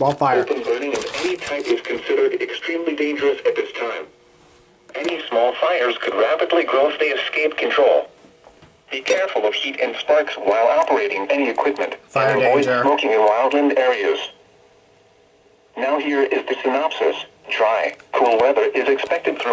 Ball. Open burning of any type is considered extremely dangerous at this time. Any small fires could rapidly grow if they escape control. Be careful of heat and sparks while operating any equipment. Fire and avoid danger. smoking in wildland areas. Now here is the synopsis. Dry, cool weather is expected through